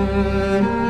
Música